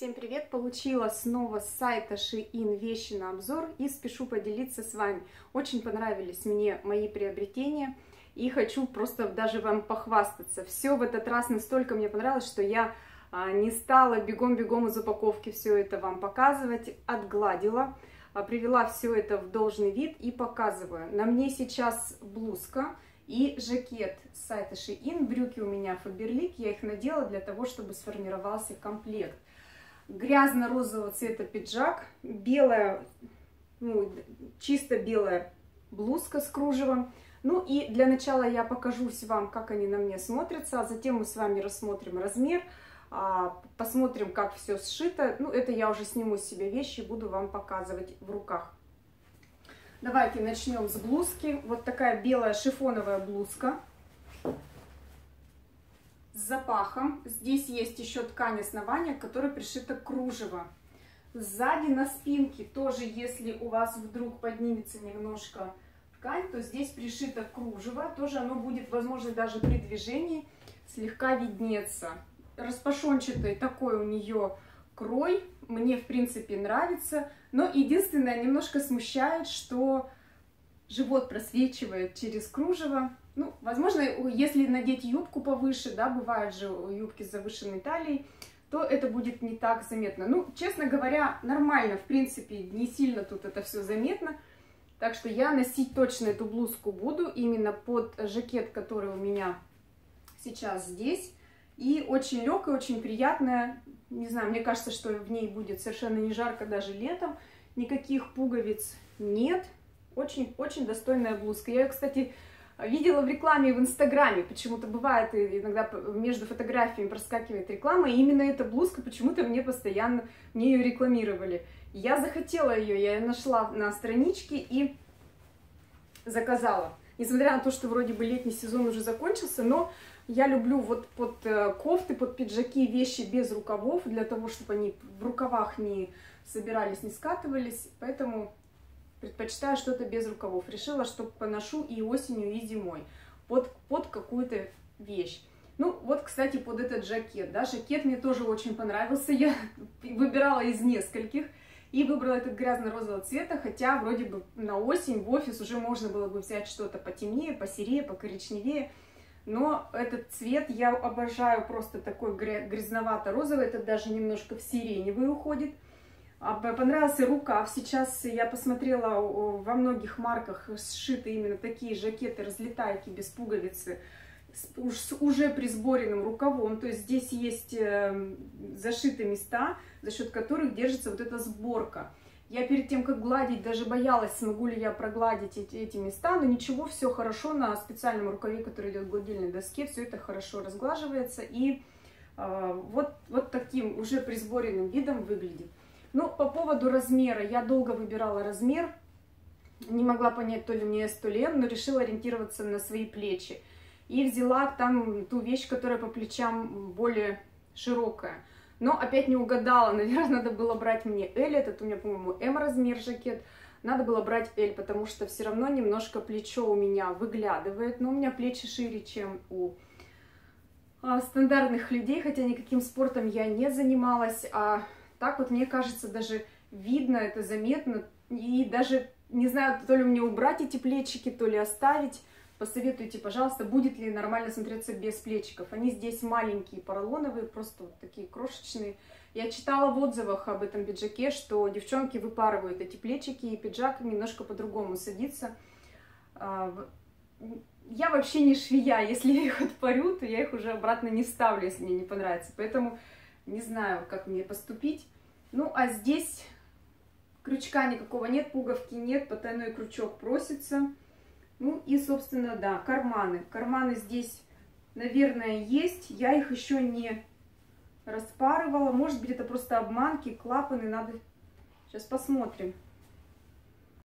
Всем привет! Получила снова с сайта Shein вещи на обзор и спешу поделиться с вами. Очень понравились мне мои приобретения и хочу просто даже вам похвастаться. Все в этот раз настолько мне понравилось, что я а, не стала бегом-бегом из упаковки все это вам показывать, отгладила, а, привела все это в должный вид и показываю. На мне сейчас блузка и жакет с сайта Shein, брюки у меня Faberlic, я их надела для того, чтобы сформировался комплект грязно-розового цвета пиджак, белая, ну, чисто белая блузка с кружевом. Ну и для начала я покажусь вам, как они на мне смотрятся, а затем мы с вами рассмотрим размер, а, посмотрим, как все сшито. Ну, это я уже сниму с себя вещи и буду вам показывать в руках. Давайте начнем с блузки. Вот такая белая шифоновая блузка с запахом. Здесь есть еще ткань основания, к которой пришито кружево. Сзади на спинке тоже, если у вас вдруг поднимется немножко ткань, то здесь пришито кружево. Тоже оно будет, возможно, даже при движении слегка виднеться. Распашончатый такой у нее крой. Мне, в принципе, нравится. Но единственное, немножко смущает, что живот просвечивает через кружево. Ну, возможно, если надеть юбку повыше, да, бывают же юбки с завышенной талией, то это будет не так заметно. Ну, честно говоря, нормально, в принципе, не сильно тут это все заметно. Так что я носить точно эту блузку буду именно под жакет, который у меня сейчас здесь. И очень легкая, очень приятная. Не знаю, мне кажется, что в ней будет совершенно не жарко даже летом. Никаких пуговиц нет. Очень-очень достойная блузка. Я, кстати, видела в рекламе в Инстаграме, почему-то бывает иногда между фотографиями проскакивает реклама, и именно эта блузка почему-то мне постоянно, мне ее рекламировали. Я захотела ее, я ее нашла на страничке и заказала. Несмотря на то, что вроде бы летний сезон уже закончился, но я люблю вот под э, кофты, под пиджаки вещи без рукавов, для того, чтобы они в рукавах не собирались, не скатывались, поэтому предпочитаю что-то без рукавов. Решила, что поношу и осенью, и зимой. Под, под какую-то вещь. Ну, вот, кстати, под этот жакет, да, жакет мне тоже очень понравился, я выбирала из нескольких и выбрала этот грязно-розового цвета, хотя вроде бы на осень в офис уже можно было бы взять что-то потемнее, посерее, покоричневее, но этот цвет я обожаю просто такой грязновато-розовый, это даже немножко в сиреневый уходит, понравился рукав. Сейчас я посмотрела во многих марках сшиты именно такие жакеты, разлетайки без пуговицы, с уже присборенным рукавом. То есть здесь есть эм, зашиты места, за счет которых держится вот эта сборка. Я перед тем, как гладить, даже боялась, смогу ли я прогладить эти, эти места, но ничего, все хорошо на специальном рукаве, который идет к гладильной доске, все это хорошо разглаживается и э, вот, вот таким уже присборенным видом выглядит. Ну, по поводу размера. Я долго выбирала размер. Не могла понять, то ли мне S, то ли M, но решила ориентироваться на свои плечи. И взяла там ту вещь, которая по плечам более широкая. Но опять не угадала. Наверное, надо было брать мне L. Этот у меня, по-моему, M размер жакет. Надо было брать L, потому что все равно немножко плечо у меня выглядывает. Но у меня плечи шире, чем у а, стандартных людей, хотя никаким спортом я не занималась, а так вот, мне кажется, даже видно, это заметно. И даже не знаю, то ли мне убрать эти плечики, то ли оставить. Посоветуйте, пожалуйста, будет ли нормально смотреться без плечиков. Они здесь маленькие, поролоновые, просто вот такие крошечные. Я читала в отзывах об этом пиджаке, что девчонки выпарывают эти плечики, и пиджак немножко по-другому садится. А, я вообще не швея, если я их отпарю, то я их уже обратно не ставлю, если мне не понравится. Поэтому не знаю, как мне поступить. Ну, а здесь крючка никакого нет, пуговки нет, потайной крючок просится. Ну и, собственно, да, карманы. Карманы здесь, наверное, есть. Я их еще не распарывала. Может быть, это просто обманки, клапаны. Надо... Сейчас посмотрим.